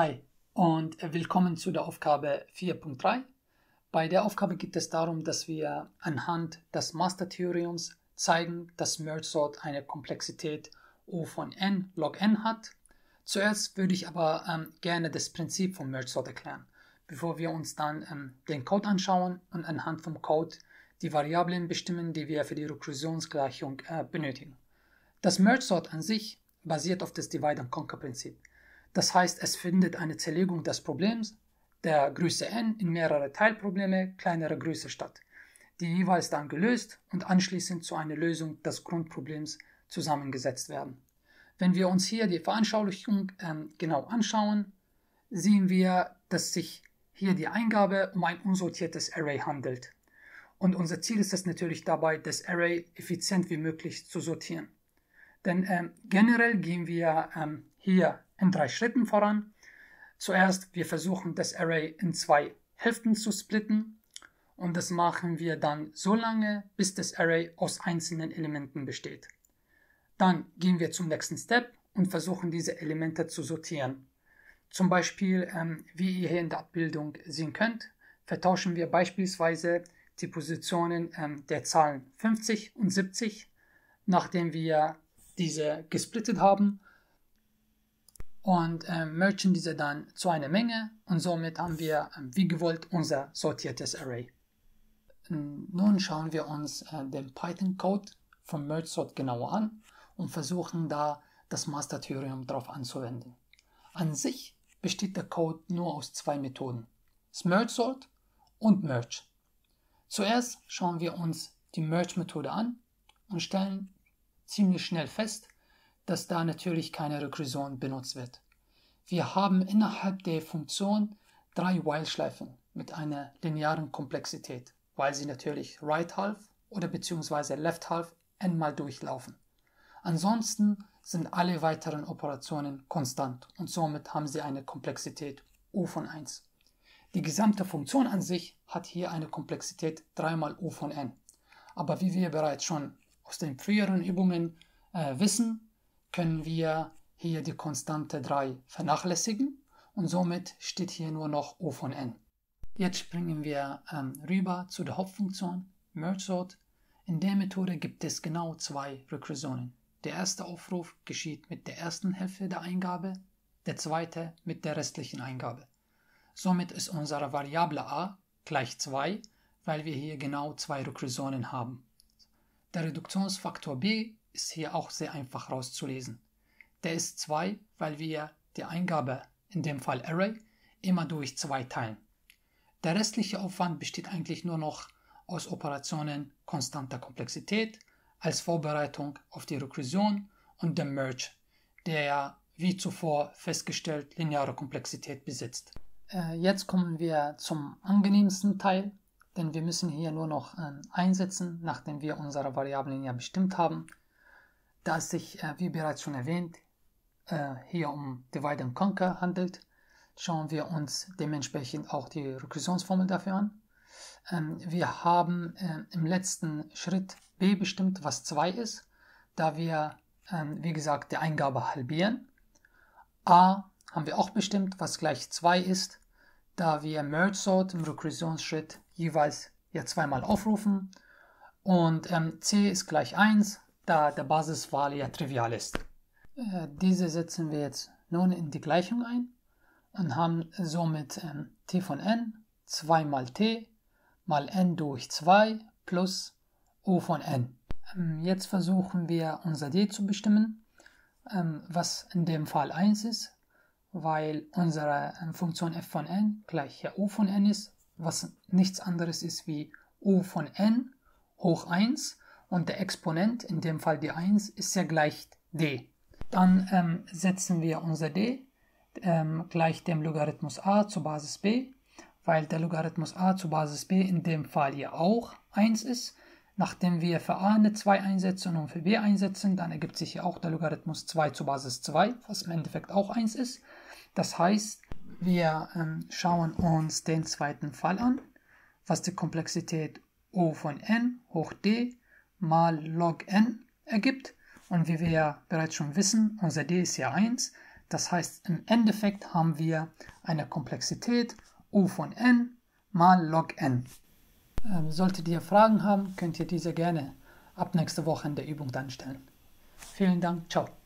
Hi und willkommen zu der Aufgabe 4.3. Bei der Aufgabe geht es darum, dass wir anhand des Master-Theorems zeigen, dass Merge Sort eine Komplexität O von n log n hat. Zuerst würde ich aber ähm, gerne das Prinzip von Merge Sort erklären, bevor wir uns dann ähm, den Code anschauen und anhand vom Code die Variablen bestimmen, die wir für die Rekursionsgleichung äh, benötigen. Das Merge Sort an sich basiert auf das Divide and Conquer Prinzip. Das heißt, es findet eine Zerlegung des Problems der Größe n in mehrere Teilprobleme kleinerer Größe statt, die jeweils dann gelöst und anschließend zu einer Lösung des Grundproblems zusammengesetzt werden. Wenn wir uns hier die Veranschaulichung ähm, genau anschauen, sehen wir, dass sich hier die Eingabe um ein unsortiertes Array handelt. Und unser Ziel ist es natürlich dabei, das Array effizient wie möglich zu sortieren. Denn ähm, generell gehen wir ähm, hier in drei Schritten voran. Zuerst, wir versuchen das Array in zwei Hälften zu splitten und das machen wir dann so lange, bis das Array aus einzelnen Elementen besteht. Dann gehen wir zum nächsten Step und versuchen diese Elemente zu sortieren. Zum Beispiel, ähm, wie ihr hier in der Abbildung sehen könnt, vertauschen wir beispielsweise die Positionen ähm, der Zahlen 50 und 70, nachdem wir diese gesplittet haben und äh, merchen diese dann zu einer Menge und somit haben wir äh, wie gewollt unser sortiertes Array. Nun schauen wir uns äh, den Python-Code vom Merge Sort genauer an und versuchen da das Master-Theorem darauf anzuwenden. An sich besteht der Code nur aus zwei Methoden, Merge Sort und Merge. Zuerst schauen wir uns die Merge-Methode an und stellen ziemlich schnell fest, dass da natürlich keine Rekursion benutzt wird. Wir haben innerhalb der Funktion drei While-Schleifen mit einer linearen Komplexität, weil sie natürlich right half oder beziehungsweise left half einmal durchlaufen. Ansonsten sind alle weiteren Operationen konstant und somit haben sie eine Komplexität u von 1. Die gesamte Funktion an sich hat hier eine Komplexität 3 mal u von n. Aber wie wir bereits schon aus den früheren Übungen äh, wissen, können wir hier die Konstante 3 vernachlässigen und somit steht hier nur noch O von n. Jetzt springen wir ähm, rüber zu der Hauptfunktion Merge Sort. In der Methode gibt es genau zwei Rekursionen. Der erste Aufruf geschieht mit der ersten Hälfte der Eingabe, der zweite mit der restlichen Eingabe. Somit ist unsere Variable a gleich 2, weil wir hier genau zwei Rekursionen haben. Der Reduktionsfaktor b ist hier auch sehr einfach rauszulesen. Der ist 2, weil wir die Eingabe, in dem Fall Array, immer durch 2 teilen. Der restliche Aufwand besteht eigentlich nur noch aus Operationen konstanter Komplexität als Vorbereitung auf die Rekursion und dem Merge, der ja wie zuvor festgestellt lineare Komplexität besitzt. Äh, jetzt kommen wir zum angenehmsten Teil, denn wir müssen hier nur noch äh, einsetzen, nachdem wir unsere Variablen ja bestimmt haben. Da es sich, äh, wie bereits schon erwähnt, äh, hier um Divide and Conquer handelt, schauen wir uns dementsprechend auch die Rekursionsformel dafür an. Ähm, wir haben äh, im letzten Schritt b bestimmt, was 2 ist, da wir, ähm, wie gesagt, die Eingabe halbieren. a haben wir auch bestimmt, was gleich 2 ist, da wir Merge Sort im Rekursionsschritt jeweils ja zweimal aufrufen. Und ähm, c ist gleich 1, da der Basiswahl ja trivial ist. Äh, diese setzen wir jetzt nun in die Gleichung ein und haben somit ähm, t von n 2 mal t mal n durch 2 plus o von n. Ähm, jetzt versuchen wir unser d zu bestimmen, ähm, was in dem Fall 1 ist, weil unsere ähm, Funktion f von n gleich ja o von n ist, was nichts anderes ist wie o von n hoch 1 und der Exponent, in dem Fall die 1, ist ja gleich d. Dann ähm, setzen wir unser d ähm, gleich dem Logarithmus a zur Basis b, weil der Logarithmus a zur Basis b in dem Fall ja auch 1 ist. Nachdem wir für a eine 2 einsetzen und für b einsetzen, dann ergibt sich hier auch der Logarithmus 2 zur Basis 2, was im Endeffekt auch 1 ist. Das heißt, wir ähm, schauen uns den zweiten Fall an, was die Komplexität O von n hoch d mal log n ergibt. Und wie wir ja bereits schon wissen, unser d ist ja 1. Das heißt, im Endeffekt haben wir eine Komplexität U von n mal log n. Ähm, solltet ihr Fragen haben, könnt ihr diese gerne ab nächste Woche in der Übung dann stellen. Vielen Dank, ciao.